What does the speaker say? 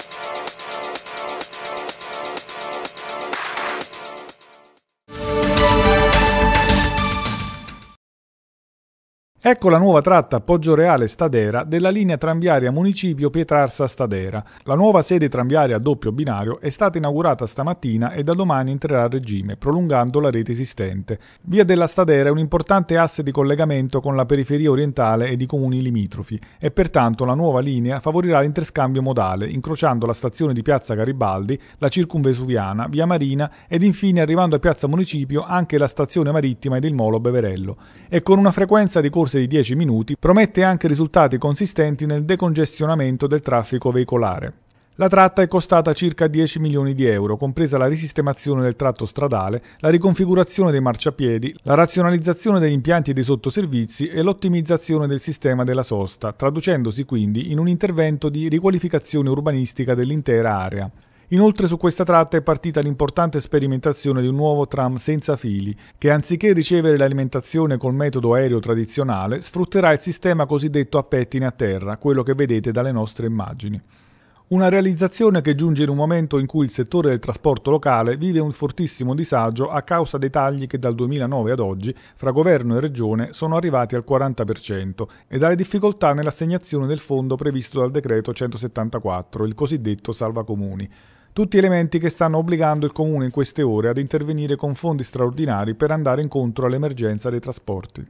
Thank you. Ecco la nuova tratta Poggioreale-Stadera della linea tranviaria Municipio Pietrarsa-Stadera. La nuova sede tranviaria a doppio binario è stata inaugurata stamattina e da domani entrerà a regime, prolungando la rete esistente. Via della Stadera è un importante asse di collegamento con la periferia orientale e i comuni limitrofi e pertanto la nuova linea favorirà l'interscambio modale, incrociando la stazione di Piazza Garibaldi, la Circumvesuviana, Via Marina ed infine arrivando a Piazza Municipio anche la stazione marittima ed il molo Beverello. E con una frequenza di corse di 10 minuti, promette anche risultati consistenti nel decongestionamento del traffico veicolare. La tratta è costata circa 10 milioni di euro, compresa la risistemazione del tratto stradale, la riconfigurazione dei marciapiedi, la razionalizzazione degli impianti e dei sottoservizi e l'ottimizzazione del sistema della sosta, traducendosi quindi in un intervento di riqualificazione urbanistica dell'intera area. Inoltre su questa tratta è partita l'importante sperimentazione di un nuovo tram senza fili, che anziché ricevere l'alimentazione col metodo aereo tradizionale, sfrutterà il sistema cosiddetto a pettine a terra, quello che vedete dalle nostre immagini. Una realizzazione che giunge in un momento in cui il settore del trasporto locale vive un fortissimo disagio a causa dei tagli che dal 2009 ad oggi fra governo e regione sono arrivati al 40% e dalle difficoltà nell'assegnazione del fondo previsto dal decreto 174, il cosiddetto salva comuni. Tutti elementi che stanno obbligando il Comune in queste ore ad intervenire con fondi straordinari per andare incontro all'emergenza dei trasporti.